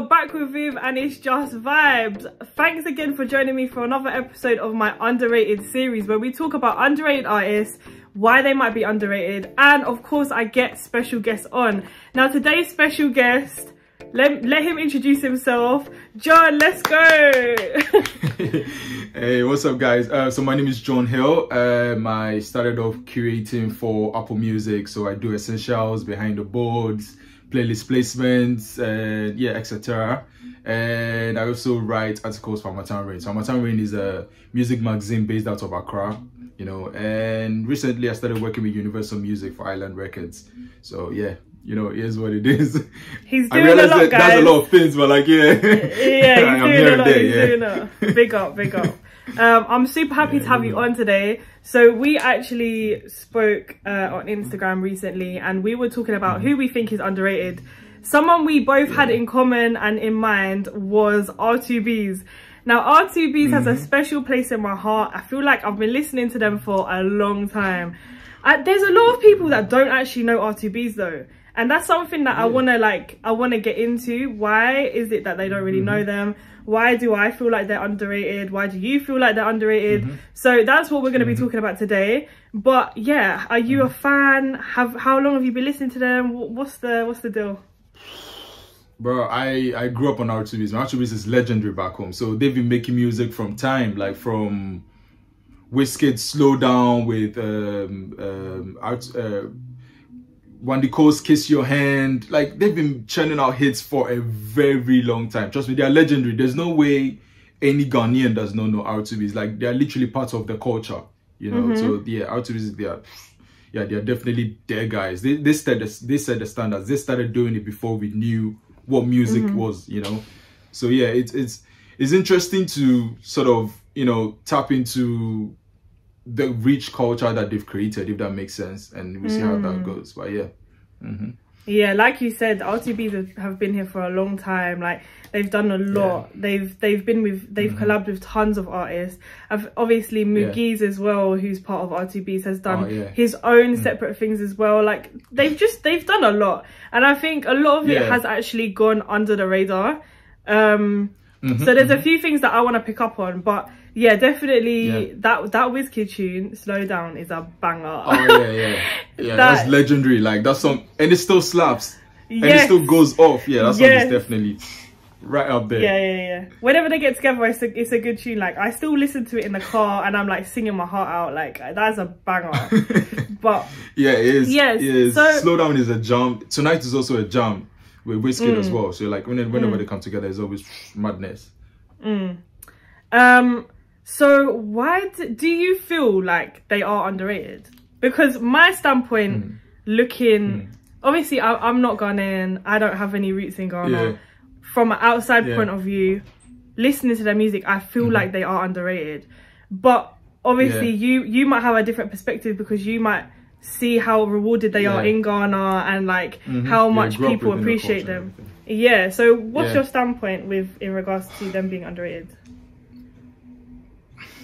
back with Viv and it's just vibes. Thanks again for joining me for another episode of my underrated series where we talk about underrated artists, why they might be underrated, and of course I get special guests on. Now today's special guest, let, let him introduce himself. John, let's go. hey, what's up guys? Uh, so my name is John Hill. Um, I started off curating for Apple Music. So I do essentials behind the boards, playlist placements, and yeah, etc. And I also write articles for Harmattan Rain. So Harmattan Rain is a music magazine based out of Accra, you know. And recently I started working with Universal Music for Island Records. So yeah, you know, here's what it is. He's doing a lot, guys. That's a lot of things, but like, yeah. Yeah, he's doing a lot. There, he's yeah. doing a big up, big up. Um, I'm super happy to have you on today. So we actually spoke uh, on Instagram recently, and we were talking about mm -hmm. who we think is underrated. Someone we both had in common and in mind was R2Bees. Now R2Bees mm has a mm-hmm. special place in my heart. I feel like I've been listening to them for a long time. Uh, there's a lot of people that don't actually know R2Bees though and that's something that yeah. i want to like i want to get into why is it that they don't really mm -hmm. know them why do i feel like they're underrated why do you feel like they're underrated mm -hmm. so that's what we're going to be mm -hmm. talking about today but yeah are you a mm-hmm. fan have how long have you been listening to them what's the what's the deal Bro, I, I grew up on R2Bees. R2Bees is legendary back home. So they've been making music from time, like from Wizkid Slow Down with um, um, art, uh, Wande Coal's Kiss Your Hand. Like, they've been churning out hits for a very long time. Trust me, they are legendary. There's no way any Ghanaian does not know R2Bees. Like, they're literally part of the culture, you know? Mm -hmm. So, yeah, R2Bees, they are, yeah, they're definitely their guys. They, they, set the, they set the standards. They started doing it before we knew what music mm -hmm. was, you know? So, yeah, it's, it's, it's interesting to sort of, you know, tap into the rich culture that they've created, if that makes sense, and we see how that mm. goes. But yeah. Mm -hmm. Yeah, like you said, R2Bees have been here for a long time. Like they've done a lot. Yeah. They've they've been with they've mm -hmm. collabed with tons of artists. I've obviously Mugeez yeah. as well, who's part of R2Bees, has done oh, yeah. his own mm. separate things as well. Like they've just they've done a lot, and I think a lot of it has actually gone under the radar. Um, -hmm, so there's a mm-hmm. few things that I want to pick up on, but yeah, definitely yeah. that that Wizkid tune, Slow Down, is a banger. Oh yeah, yeah. Yeah, that, that's legendary. Like that song and it still slaps. Yes. And it still goes off. Yeah, that song yes. is definitely right up there. Yeah, yeah, yeah. Whenever they get together, it's a, it's a good tune. Like I still listen to it in the car and I'm like singing my heart out. Like that's a banger. but yeah, it is. Yes. It is. So, Slow down is a jump. Tonight is also a jump with Wizkid mm. as well. So like whenever mm. they come together, it's always madness. Mm. Um. So why do you feel like they are underrated? Because my standpoint, mm. looking, mm. obviously I, am not Ghanaian, I don't have any roots in Ghana. Yeah. From an outside yeah. point of view, listening to their music, I feel mm. like they are underrated. But obviously yeah. you you might have a different perspective because you might see how rewarded they are in Ghana and like -hmm. how much people appreciate them. Yeah, so what's your standpoint with in regards to them being underrated?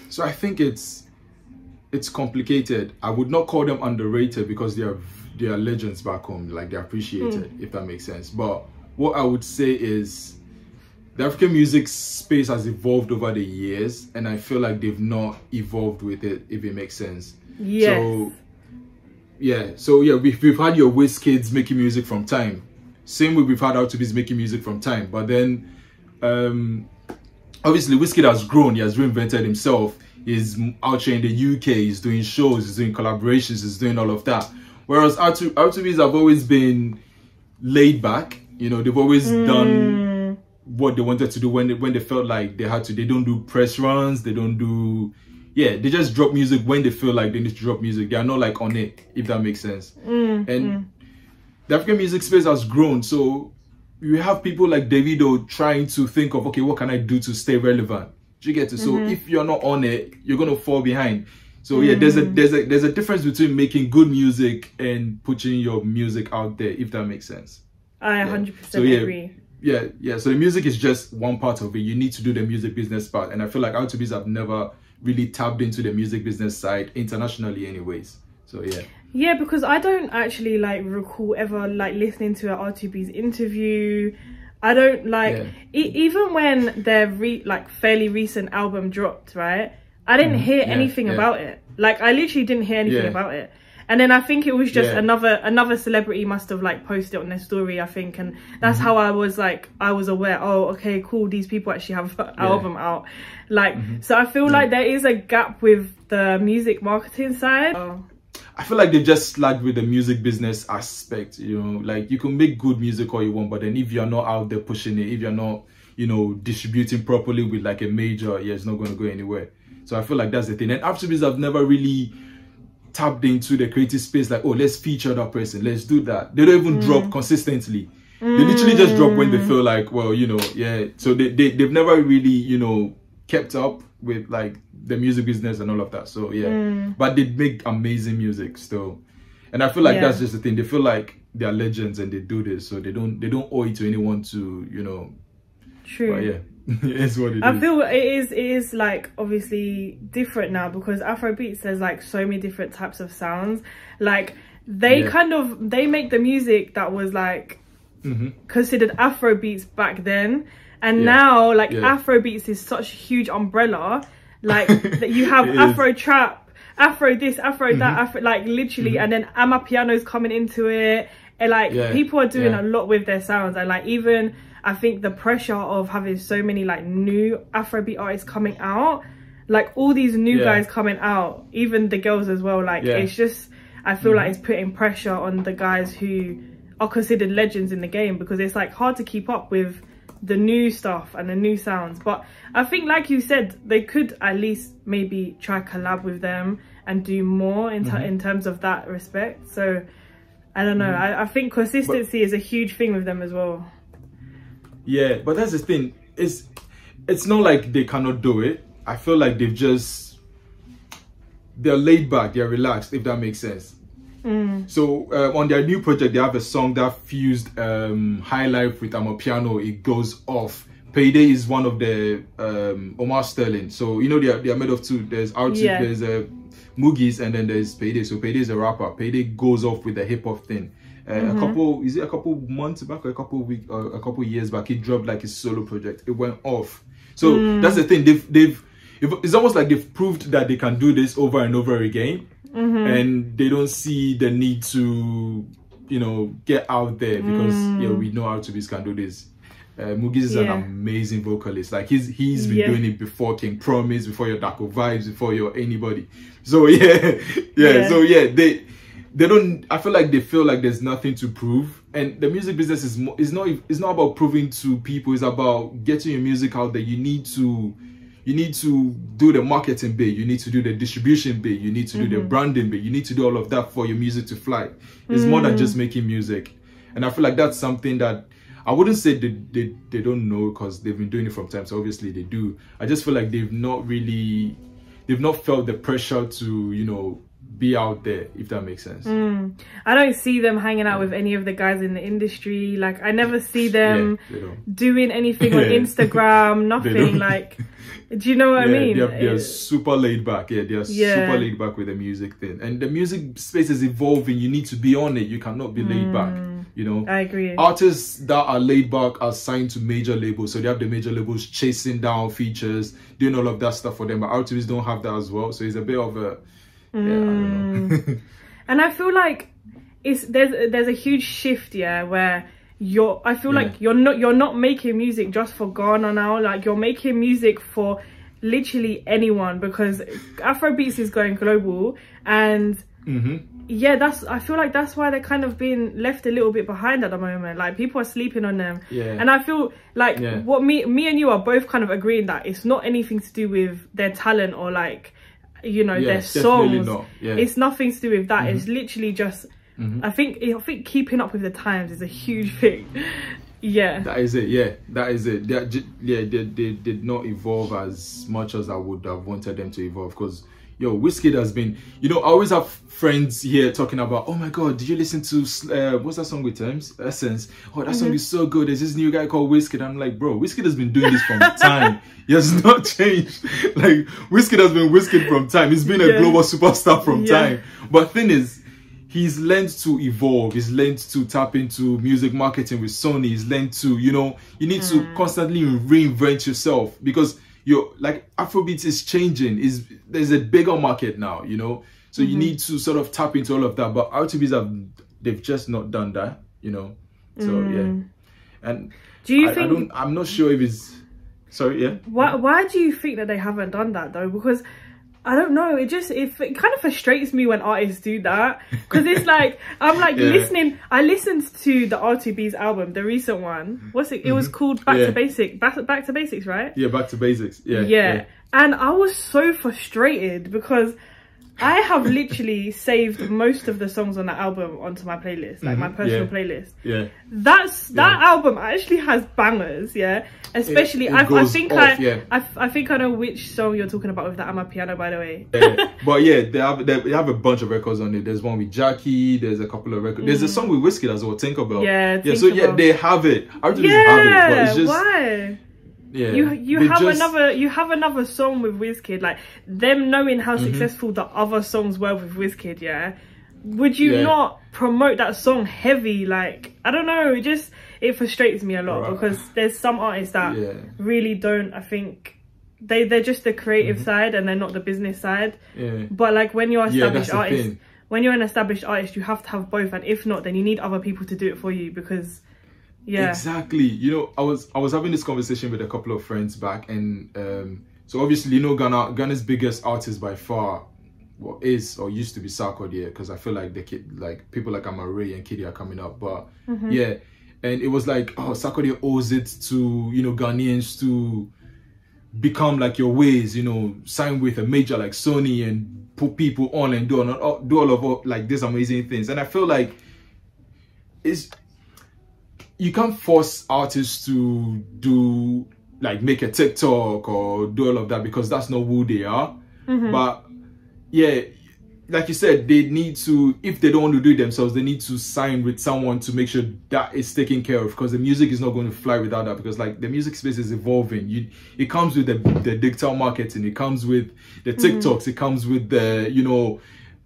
So I think it's it's complicated. I would not call them underrated because they are they are legends back home, like they're appreciated, mm. if that makes sense. But what I would say is the African music space has evolved over the years, and I feel like they've not evolved with it, if it makes sense. Yes. So yeah, so yeah, we've, we've had your Wizkids making music from time. Same way we've had R2Bees making music from time, but then um obviously Wizkid has grown, he has reinvented himself. He's out here in the UK, he's doing shows, he's doing collaborations, he's doing all of that. Whereas R2, R2Bees have always been laid back, you know, they've always mm. done what they wanted to do when they, when they felt like they had to. They don't do press runs, they don't do, yeah, they just drop music when they feel like they need to drop music. They are not like on it, if that makes sense. Mm. And mm. the African music space has grown, so you have people like Davido trying to think of okay, what can I do to stay relevant? Do you get it? Mm. So mm-hmm. if you're not on it, you're gonna fall behind. So mm yeah, there's a there's a there's a difference between making good music and putting your music out there, if that makes sense. I 100% so, yeah, agree. Yeah, yeah. So the music is just one part of it. You need to do the music business part, and I feel like R2Bees have never really tapped into the music business side internationally, anyways. So yeah. Yeah, because I don't actually like recall ever like listening to an R2Bees' interview I don't like yeah. e- even when their re- like fairly recent album dropped, right? I didn't mm, hear yeah, anything yeah. about it. Like I literally didn't hear anything about it. And then I think it was just another another celebrity must have like posted on their story, I think, and that's mm-hmm. how I was like I was aware. Oh, okay, cool. These people actually have an album out. Like, mm-hmm. so I feel like there is a gap with the music marketing side. Oh. I feel like they just lagged with the music business aspect. You know, like you can make good music all you want, but then if you're not out there pushing it, if you're not, you know, distributing properly with like a major, yeah, it's not going to go anywhere. So I feel like that's the thing. And Afrobeats have never really tapped into the creative space like, oh, let's feature that person, let's do that. They don't even mm. drop consistently. Mm. They literally just drop when they feel like, well, you know, yeah. So they, they, they've never really, you know, kept up with like the music business and all of that. So yeah, mm. but they make amazing music still, and I feel like yeah. that's just the thing. They feel like they're legends and they do this, so they don't they don't owe it to anyone to you know. True. But yeah. it's what it I is. feel it is it is like obviously different now because Afro beats there's like so many different types of sounds. Like they yeah. kind of they make the music that was like mm-hmm. considered Afro beats back then and yeah. now like yeah. afro beats is such a huge umbrella like that you have afro trap afro this afro that afro like literally mm-hmm. and then amapiano's coming into it and like people are doing a lot with their sounds and like even i think the pressure of having so many like new afrobeat artists coming out like all these new guys coming out even the girls as well like it's just i feel mm-hmm. like it's putting pressure on the guys who are considered legends in the game because it's like hard to keep up with the new stuff and the new sounds but i think like you said they could at least maybe try collab with them and do more in, mm -hmm. in terms of that respect so i don't know mm -hmm. I, I, think consistency but, is a huge thing with them as well yeah but that's the thing it's it's not like they cannot do it i feel like they've just they're laid back they're relaxed if that makes sense Mm. So uh, on their new project, they have a song that fused um, high life with amapiano. It goes off. Paedae is one of the um, Omar Sterling. So you know they are, they are made of two. There's R yeah. there's a uh, Mugeez, and then there's Paedae. So Paedae is a rapper. Paedae goes off with the hip hop thing. Uh, mm -hmm. A mm-hmm. couple is it a couple months back or a couple week uh, a couple years back, he dropped like his solo project. It went off. So mm. that's the thing. They've they've it's almost like they've proved that they can do this over and over again mm-hmm. and they don't see the need to you know get out there because mm. yeah we know how to be can do this uh, is yeah. an amazing vocalist. Like he's he's been yeah. doing it before King Promise, before your Darko Vibes, before your anybody. So yeah, yeah, yeah. So yeah, they they don't. I feel like they feel like there's nothing to prove, and the music business is is not it's not about proving to people. It's about getting your music out there. You need to you need to do the marketing bit you need to do the distribution bit you need to do mm -hmm. the mm-hmm. branding bit you need to do all of that for your music to fly it's mm. more than just mm. making music and i feel like that's something that i wouldn't say they, they, they don't know because they've been doing it from time so obviously they do i just feel like they've not really they've not felt the pressure to you know be out there if that makes sense. Mm. i don't see them hanging out with any of the guys in the industry. Like i never see them yeah, doing anything on instagram nothing like do you know what yeah, i mean they're, they're super laid back. Yeah they're yeah. super laid back with the music thing. And the music space is evolving. You need to be on it. You cannot be mm. laid back mm. you know? I agree. Artists that are laid back are signed to major labels. So they have the major labels chasing down features doing all of that stuff for them. But artists don't have that as well. So it's a bit of a Mm. and I feel like it's there's there's a huge shift, yeah, where you're I feel yeah. like you're not you're not making music just for Ghana now. Like you're making music for literally anyone because Afrobeats is going global and mm-hmm. yeah, that's I feel like that's why they're kind of being left a little bit behind at the moment. Like people are sleeping on them. Yeah. And I feel like yeah. what me me and you are both kind of agreeing that it's not anything to do with their talent or like you know yeah, their songs. yeah. it's nothing to do with that. Mm -hmm. it's literally just mm -hmm. i think i think keeping up with the times is a huge thing. Yeah. That is it yeah. That is it. They, yeah they, they did not evolve as much as i would have wanted them to evolve because yo Wizkid has been you know i always have friends here talking about oh my god did you listen to uh, what's that song with Tems essence? Oh that mm -hmm. song mm-hmm. is so good. There's this new guy called Wizkid. I'm like bro Wizkid has been doing this from time. He has not changed. Like Wizkid has been Wizkid from time. He's been a global superstar from yeah. time. But thing is he's learned to evolve. He's learned to tap into music marketing with sony. He's learned to you know you need mm. to constantly reinvent yourself because you're like afrobeat is changing is there's a bigger market now you know? So mm-hmm. you need to sort of tap into all of that but rtbs have they've just not done that you know? So mm. yeah. And do you I, think I don't i'm not sure if it's sorry yeah? Why why do you think that they haven't done that though? Because I don't know. It just it, it kind of frustrates me when artists do that because it's like I'm like yeah. listening. I listened to the R2Bees' album, the recent one. What's it? It mm -hmm. was mm-hmm. called Back yeah. to Basic. Back, Back to Basics, right? Yeah, Back to Basics. Yeah, yeah. Yeah. And I was so frustrated because I have literally saved most of the songs on that album onto my playlist, like mm -hmm. my personal yeah. playlist. Yeah. That's that yeah. album actually has bangers, yeah. Especially it, it I, I, think off, I, yeah. I I think I know which song you're talking about with that Amapiano by the way. yeah. But yeah, they have they have a bunch of records on it. There's one with Jackie, there's a couple of records. There's a mm. song with Wizkid as well, Tinkerbell. Yeah, Yeah, so yeah, they have it. I yeah, have it, but it's just why? Yeah you you have just... another you have another song with Wizkid like them knowing how mm-hmm. successful the other songs were with Wizkid yeah would you yeah. not promote that song heavy like I don't know it just it frustrates me a lot right. because there's some artists that yeah. really don't I think they they're just the creative mm-hmm. side and they're not the business side yeah. but like when you're established artist when you're an established artist you have to have both and if not then you need other people to do it for you because yeah. Exactly. You know i was i was having this conversation with a couple of friends back and um so obviously you know ghana ghana's biggest artist by far well, is or used to be Sarkodie because I feel like the kid like people like Amaarae and KiDi are coming up but mm-hmm. yeah. And it was like oh Sarkodie owes it to you know Ghanaians to become like your ways you know sign with a major like Sony and put people on and do all, do all of like these amazing things. And I feel like it's you can't force artists to do like make a TikTok or do all of that because that's not who they are. Mm-hmm. But yeah, like you said, they need to if they don't want to do it themselves, they need to sign with someone to make sure that is taken care of because the music is not going to fly without that because like the music space is evolving. You it comes with the, the digital marketing, it comes with the mm-hmm. TikToks, mm-hmm. it comes with the you know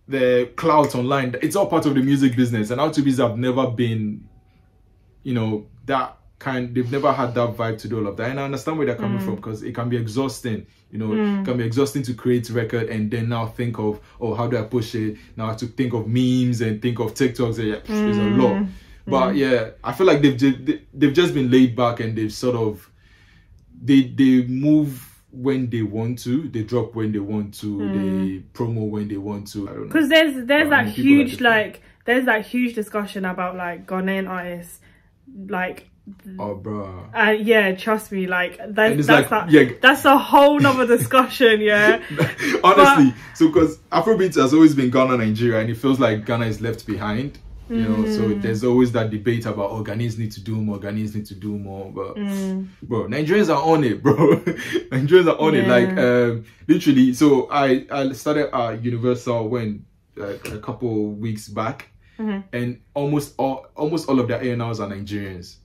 the clout online. It's all part of the music business and R2Bees have never been you know, that kind they've never had that vibe to do all of that. And I understand where they're coming mm. from because it can be exhausting. You know, mm. it can be exhausting to create record and then now think of, oh, how do I push it? Now I have to think of memes and think of TikToks. And yeah, mm. There's a lot. Mm. But yeah, I feel like they've they've just been laid back and they've sort of they they move when they want to, they drop when they want to, mm. they promo when they want to. I don't know. Because there's there's but that huge like there's that huge discussion about like Ghanaian artists like Oh, bro. Uh, yeah, trust me. Like that's that's like, that, yeah. that's a whole nother discussion. Yeah. Honestly, but, so because Afrobeat has always been Ghana, Nigeria, and it feels like Ghana is left behind. You know, so mm. there's always that debate about oh Ghanaians need to do more, Ghanaians need to do more. But mm. bro, Nigerians are on it, bro. Nigerians are on yeah. it. Like um, literally. So I I started at Universal when like a couple weeks back mm-hmm. and almost all almost all of their A&Rs are Nigerians.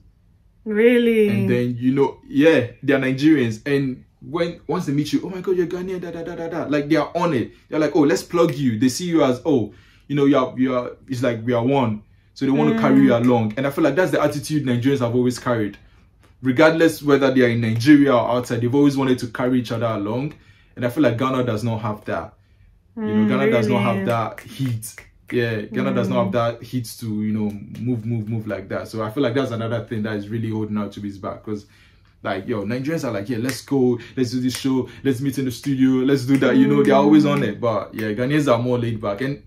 Really? And then you know, yeah, they're Nigerians, and when once they meet you, oh my god, you're Ghanaian, da da da da da. Like they are on it. They're like, oh, let's plug you. They see you as oh, you know, you're you're. It's like we are one, so they want mm. to carry you along. And I feel like that's the attitude Nigerians have always carried, regardless whether they are in Nigeria or outside. They've always wanted to carry each other along, and I feel like Ghana does not have that. You know, Ghana really? does not have that heat yeah, Ghana mm. does not have that heat to, you know, move, move, move like that. So I feel like that's another thing that is really holding out to his back because like yo nigerians are like yeah let's go let's do this show let's meet in the studio let's do that you know they're always on it but yeah ghanaians are more laid back and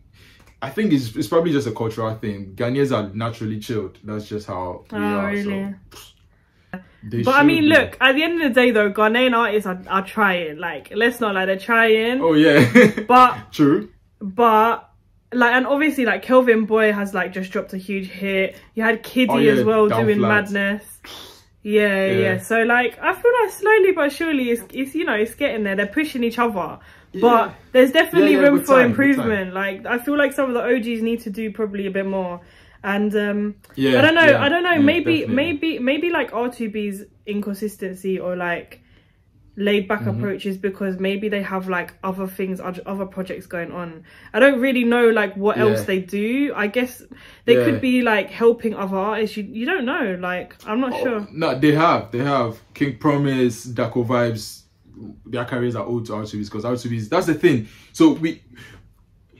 i think it's, it's probably just a cultural thing ghanaians are naturally chilled that's just how we oh, are really? so but I mean, be. look, at the end of the day, though, Ghanaian artists are, are trying. Like, let's not like they're trying. Oh yeah, but true. But like and obviously like Kelvin Boy has like just dropped a huge hit. You had KiDi oh, yeah, as well doing madness. Yeah, yeah, yeah, So like I feel like slowly but surely it's it's you know it's getting there. They're pushing each other. Yeah. But there's definitely room for time, improvement. Like I feel like some of the OGs need to do probably a bit more. And um yeah, I don't know, I don't know, maybe definitely. maybe maybe like R2Bees' inconsistency or like laid back Mm-hmm. approach is because maybe they have like other things other projects going on i don't really know like what else they do i guess they Yeah. could be like helping other artists you, you don't know like i'm not sure No, they have. They have. King Promise, Darko Vibes, their careers are owed to R2Bees because R2Bees, that's the thing. So we,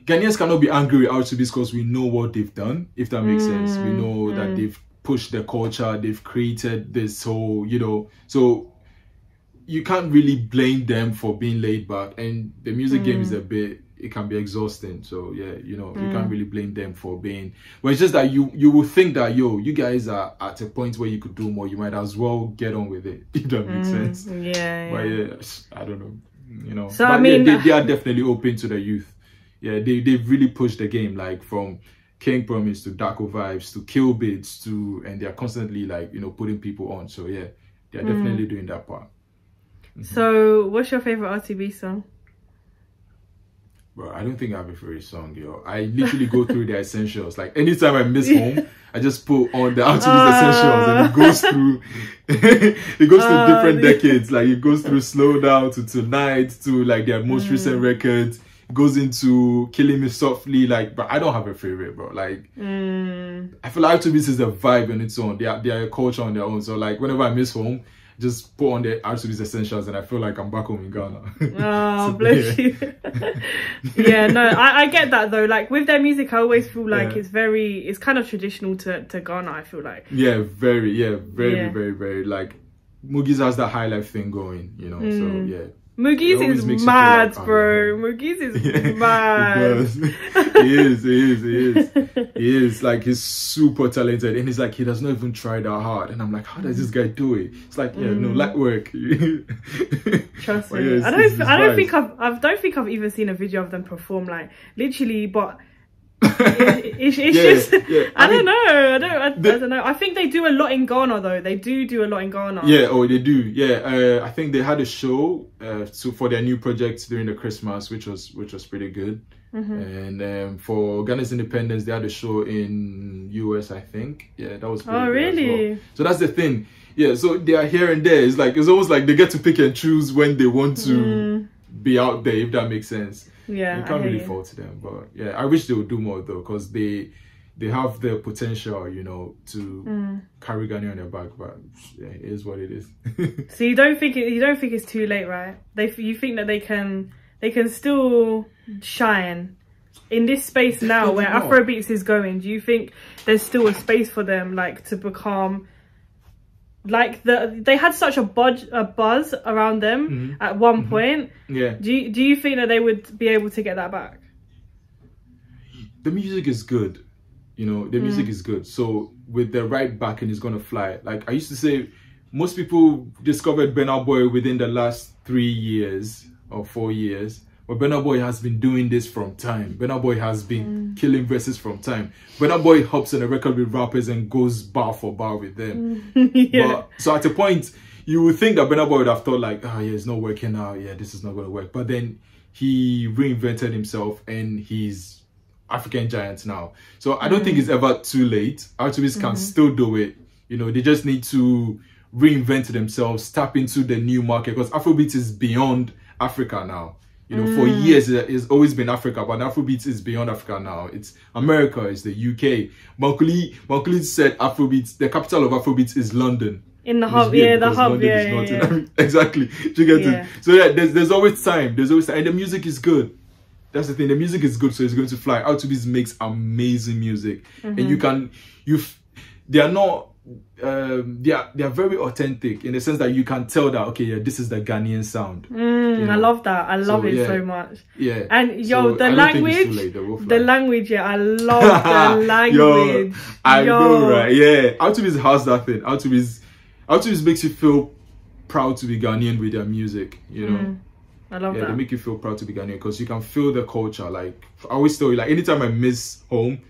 Ghanaians cannot be angry with R2Bees because we know what they've done, if that makes sense. We know that they've pushed the culture, they've created this whole, you know, so you can't really blame them for being laid back. And the music game is a mm. bit, it can be exhausting. So yeah, you know, you can't mm. really blame them for being. But it's just that you you will think that yo, you guys are at a point where you could do more. You might as well get on with it. If that makes mm, sense. yeah, But yeah. yeah, I don't know. You know. So, but I yeah, mean- they, they are definitely open to the youth. Yeah, they they've really pushed the game like from King Promise to Darko Vibes to KillBeatz to and they're constantly like, you know, putting people on. So yeah, they're definitely doing that part. So what's your favorite rtb song Bro, I don't think I have a favorite song, yo. I literally go through the essentials. Like anytime I miss home, I just put on the Out essentials and it goes through it goes through Uh, different decades. Like it goes through Slow Down to Tonight to like their most recent record. It goes into Killing Me Softly. Like, but I don't have a favorite, bro. Like mm, I feel like R2Bees is a vibe on its own. They are they are a culture on their own. So like whenever I miss home, just put on the R2Bees essentials and I feel like I'm back home in Ghana. Oh, So, bless yeah. you. yeah, no, I, I get that though. Like with their music, I always feel like Yeah. it's very, it's kind of traditional to, to Ghana. I feel like. Yeah, very, yeah, very, Yeah. very, very. Like, Mugeez has that high life thing going, you know. Mm. So yeah, Mugeez is makes you feel mad, like, oh, bro. yeah. Mugeez is yeah, mad. He, is, he is, he is, he is. Like he's super talented, and he's like he does not even try that hard. And I'm like, how does this guy do it? It's like, yeah, no, Mm. light work. Trust me. yeah, I don't. I don't think I've. I don't think I've even seen a video of them perform. Like literally, but it's, it's Yeah, just. yeah. I, I don't know. I don't. I, the- I don't know. I think they do a lot in Ghana though. They do do a lot in Ghana. Yeah, oh, they do. Yeah, uh, I think they had a show uh, to, for their new project during the Christmas, which was which was pretty good. Mm-hmm. And um, for Ghana's independence, they had a show in US, I think. Yeah, that was. Oh, as well. really? So that's the thing. Yeah, so they are here and there. It's like it's almost like they get to pick and choose when they want to Mm, be out there, if that makes sense. Yeah. you can't really you. fault them, but yeah, I wish they would do more though, because they they have the potential, you know, to Mm. carry Ghana on their back. But yeah, it is what it is. So you don't think it, you don't think it's too late, right? They you think that they can they can still shine in this space now where. Afrobeats is going. Do you think there's still a space for them like to become like the they had such a buzz a buzz around them Mhm. at one point. yeah. Do you, do you think that they would be able to get that back? the music is good you know the music Mm. is good so with the right backing it's gonna fly like i used to say most people discovered Burna Boy within the last three years or four years but Burna Boy has been doing this from time Burna Boy has been killing verses from time Burna Boy hops on a record with rappers and goes bar for bar with them yeah. but so at a point, you would think that Burna Boy would have thought like, oh yeah, it's not working out. Yeah, this is not going to work. But then he reinvented himself and he's African giant now. So I don't think mm. it's ever too late. Artists can mm-hmm. still do it. You know, they just need to reinvent themselves, tap into the new market because Afrobeat is beyond Africa now. You know, for years it- it's always been Africa, but Afrobeat is beyond Africa now. It's America, it's the UK. Mankuli, Mankuli said Afrobeat, the capital of Afrobeat is London. in the hub, yeah, the hub, London yeah, yeah, yeah. Exactly. Do you get Yeah. it? So yeah, there's there's always time. There's always time, and the music is good. That's the thing. The music is good, so it's going to fly. Out R2Bees makes amazing music, and Mm-hmm. you can you. They are not. Um, they are they are very authentic in the sense that you can tell that okay, yeah, this is the Ghanaian sound. Mm, You I love that. I love So, it yeah. so much. Yeah. And yo, So, the I don't think it's too language, late, the language, yeah, I love the language. Yo, I Yo. know, right? Yeah, R2Bees has that thing. R2Bees, R2Bees makes you feel proud to be Ghanaian with their music. You know, Mm, I love yeah, they make you feel proud to be Ghanaian because you can feel the culture. Like I always tell you, like anytime I miss home,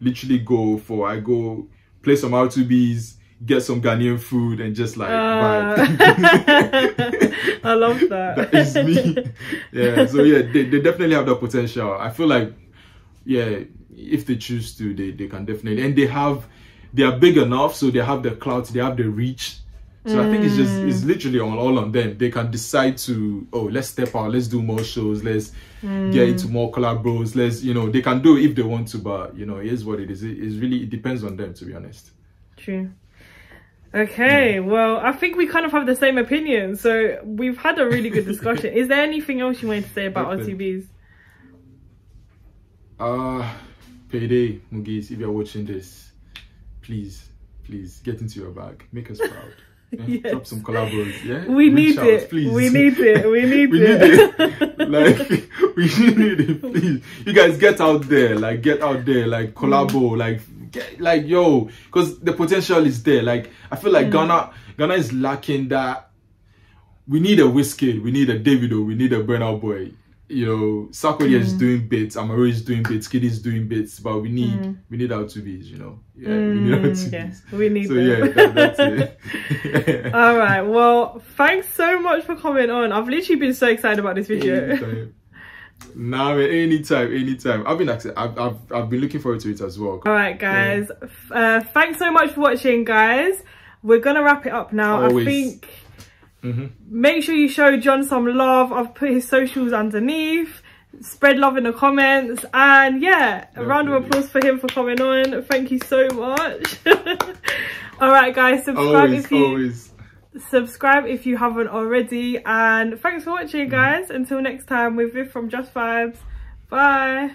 literally go for I go play some R2Bees, get some Ghanaian food, and just like. Uh, I love that. that is me. yeah, so yeah, they, they definitely have the potential. I feel like, yeah, if they choose to, they, they can definitely, and they have, they are big enough, so they have the clout, they have the reach. So I think it's just it's literally on all on them. They can decide to oh let's step out, let's do more shows, let's get into more collabos, let's you know they can do it if they want to, but you know it is what it is. It is really it depends on them to be honest. True. Okay, well, I think we kind of have the same opinion. So we've had a really good discussion. Is there anything else you wanted to say about Nothing. R2Bees? Uh Paedae, Mugeez, if you're watching this, please, please get into your bag. Make us proud. Yeah? Yes. Drop some collabos, yeah? We need out, it. please. We need it. We need we need it. it. like we need it, please. You guys get out there, like get out there, like mm. collabo, like get like yo, because the potential is there. Like I feel like mm. Ghana, Ghana is lacking that. We need a Wizkid, we need a Davido, we need a Burna Boy. You know, Sarkodie is doing bits, Amaarae is doing bits, Kid is doing bits, but we need we need our two Bs, you know. Yeah, we need our two Mm, yeah, Bs. we need So them. yeah, that, that's it. All right. Well, thanks so much for coming on. I've literally been so excited about this video. anytime. Nah, man, anytime, anytime. I've been I've, I've I've been looking forward to it as well. All right, guys. F- Uh, thanks so much for watching, guys. We're gonna wrap it up now. Always. I think Mhm. make sure you show John some love. I've put his socials underneath. Spread love in the comments, and yeah, a round of applause for him for coming on. Thank you so much. All right, guys, subscribe Always, if you always. subscribe if you haven't already, and thanks for watching, Mm-hmm. guys. Until next time, with Viv from Just Vibes. Bye.